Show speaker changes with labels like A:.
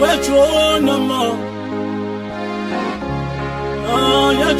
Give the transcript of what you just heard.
A: wechuo na mo. Oh, ah, ya